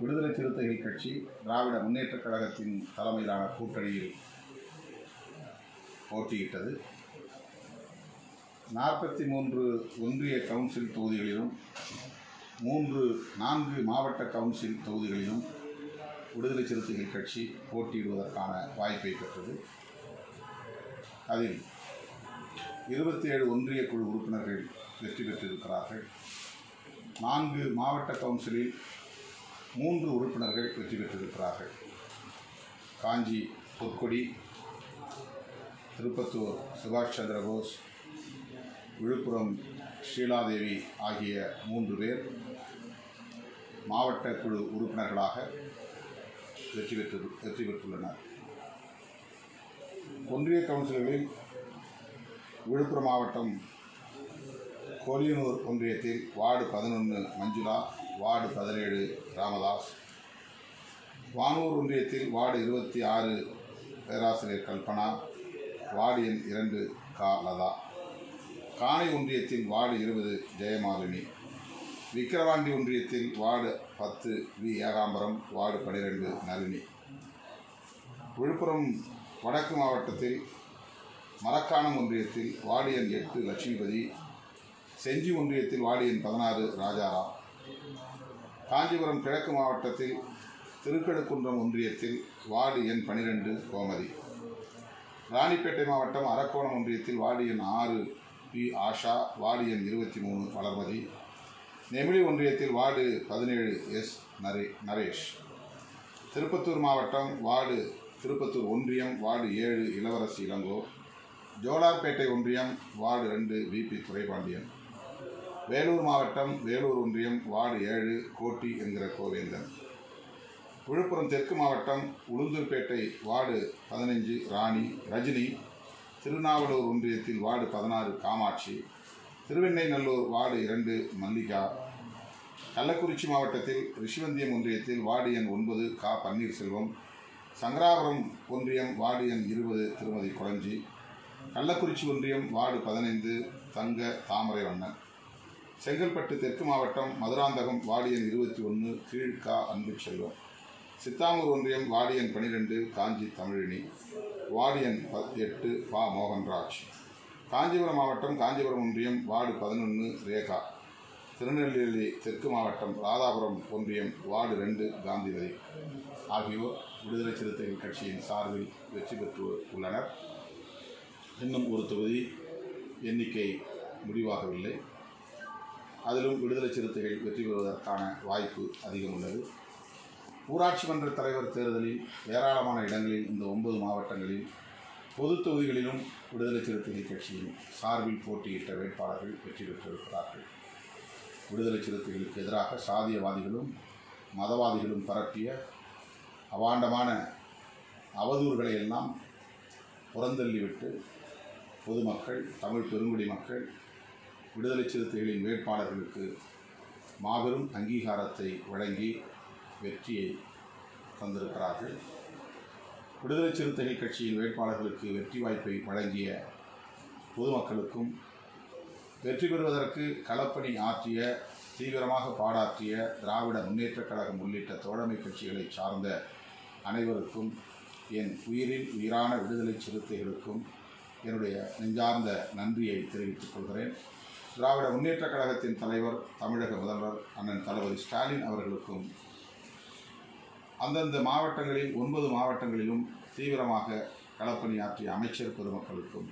விடுதலை சிறுத்தைகள் கட்சி திராவிட முன்னேற்றக் கழகத்தின் தலைமையிலான கூட்டணியில் போட்டியிட்டது. நாற்பத்தி மூன்று ஒன்றிய கவுன்சில் தொகுதிகளிலும் மூன்று நான்கு மாவட்ட கவுன்சில் தொகுதிகளிலும் விடுதலை சிறுத்தைகள் கட்சி போட்டியிடுவதற்கான வாய்ப்பை பெற்றது. அதில் இருபத்தி ஏழு ஒன்றிய குழு உறுப்பினர்கள் வெற்றி பெற்றிருக்கிறார்கள். நான்கு மாவட்ட கவுன்சிலில் மூன்று உறுப்பினர்கள் வெற்றி பெற்றிருக்கிறார்கள். காஞ்சி பொற்கொடி திருப்பத்தூர் சுபாஷ் சந்திரபோஸ் விழுப்புரம் ஸ்ரீலாதேவி ஆகிய மூன்று பேர் மாவட்ட குழு உறுப்பினர்களாக வெற்றி பெற்று வெற்றி பெற்றுள்ளனர். ஒன்றிய கவுன்சில்களில் விழுப்புரம் மாவட்டம் கோலியனூர் ஒன்றியத்தில் வார்டு பதினொன்று மஞ்சுளா வார்டு பதினேழு ராமதாஸ். வானூர் ஒன்றியத்தில் வார்டு இருபத்தி ஆறு பேராசிரியர் கல்பனா வார்டு எண் இரண்டு கா. லதா. காணை ஒன்றியத்தில் வார்டு இருபது ஜெயமாலினி. விக்கிரவாண்டி ஒன்றியத்தில் வார்டு பத்து வி. ஏகாம்பரம் வார்டு பனிரெண்டு நளினி. விழுப்புரம் வடக்கு மாவட்டத்தில் மரக்காணம் ஒன்றியத்தில் வார்டு எண் எட்டு லட்சுமிபதி செஞ்சி ஒன்றியத்தில் வார்டு எண் பதினாறு ராஜாராம். காஞ்சிபுரம் கிழக்கு மாவட்டத்தில் திருக்கடுக்குன்றம் ஒன்றியத்தில் வார்டு எண் பனிரெண்டு கோமதி. ராணிப்பேட்டை மாவட்டம் அரக்கோணம் ஒன்றியத்தில் வார்டு எண் ஆறு பி ஆஷா வார்டு எண் இருபத்தி மூணு வளர்மதி. நெமிலி ஒன்றியத்தில் வார்டு பதினேழு எஸ் நரே நரேஷ். திருப்பத்தூர் மாவட்டம் வார்டு திருப்பத்தூர் ஒன்றியம் வார்டு ஏழு இளவரசி இளங்கோ. ஜோலார்பேட்டை ஒன்றியம் வார்டு ரெண்டு விபி துரைபாண்டியன். வேலூர் மாவட்டம் வேலூர் ஒன்றியம் வார்டு ஏழு கோட்டி என்கிற கோவேந்தன். விழுப்புரம் தெற்கு மாவட்டம் உளுந்தூர்பேட்டை வார்டு பதினைஞ்சு ராணி ரஜினி. திருநாவலூர் ஒன்றியத்தில் வார்டு பதினாறு காமாட்சி. திருவெண்ணைநல்லூர் வார்டு இரண்டு மல்லிகா. கள்ளக்குறிச்சி மாவட்டத்தில் ரிஷிவந்தியம் ஒன்றியத்தில் வார்டு எண் ஒன்பது கா. பன்னீர்செல்வம். சங்கராபுரம் ஒன்றியம் வார்டு எண் இருபது திருமதி குளஞ்சி கள்ளக்குறிச்சி ஒன்றியம் வார்டு பதினைந்து தங்க தாமரை வண்ணன் செங்கல்பட்டு தெற்கு மாவட்டம் மதுராந்தகம் வாடியன் இருபத்தி ஒன்று கீழ் கா. அன்பு செல்வம் சித்தாமூர் ஒன்றியம் வாடியன் பனிரெண்டு காஞ்சி தமிழினி. வாடியன் பத் எட்டு பா. மோகன்ராஜ். காஞ்சிபுரம் மாவட்டம் காஞ்சிபுரம் ஒன்றியம் வார்டு பதினொன்று ரேகா. திருநெல்வேலி தெற்கு மாவட்டம் ராதாபுரம் ஒன்றியம் வார்டு ரெண்டு காந்திமதி ஆகியோர் விடுதலை சிறுத்தைகள் கட்சியின் சார்பில் வெற்றி பெற்று உள்ளனர். இன்னும் ஒரு தொகுதி எண்ணிக்கை முடிவாகவில்லை. அதிலும் விடுதலை சிறுத்தைகள் வெற்றி பெறுவதற்கான வாய்ப்பு அதிகம் உள்ளது. ஊராட்சி மன்ற தலைவர் தேர்தலில் ஏராளமான இடங்களில் இந்த ஒன்பது மாவட்டங்களில் பொது தொகுதிகளிலும் விடுதலை சிறுத்தைகள் கட்சியின் சார்பில் போட்டியிட்ட வேட்பாளர்கள் வெற்றி பெற்றிருக்கிறார்கள். விடுதலை சிறுத்தைகளுக்கு எதிராக சாதியவாதிகளும் மதவாதிகளும் பரப்பிய அவாண்டமான அவதூறுகளை எல்லாம் புறந்தள்ளிவிட்டு பொதுமக்கள் தமிழ் பெருங்குடி மக்கள் விடுதலை சிறுத்தைகளின் வேட்பாளர்களுக்கு மாபெரும் அங்கீகாரத்தை வழங்கி வெற்றியை தந்திருக்கிறார்கள். விடுதலை சிறுத்தைகள் கட்சியின் வேட்பாளர்களுக்கு வெற்றி வாய்ப்பை வழங்கிய பொதுமக்களுக்கும் வெற்றி பெறுவதற்கு களப்பணி ஆற்றிய தீவிரமாக பாடாற்றிய திராவிட முன்னேற்றக் கழகம் உள்ளிட்ட தோழமை கட்சிகளை சார்ந்த அனைவருக்கும் என் உயிரில் உயிரான விடுதலை சிறுத்தைகளுக்கும் என்னுடைய நெஞ்சார்ந்த நன்றியை தெரிவித்துக் கொள்கிறேன். திராவிட முன்னேற்ற கழகத்தின் தலைவர் தமிழக முதல்வர் அண்ணன் தளபதி ஸ்டாலின் அவர்களுக்கும் அந்தந்த மாவட்டங்களில் ஒன்பது மாவட்டங்களிலும் தீவிரமாக களப்பணியாற்றிய அமைச்சர் பெருமக்களுக்கும்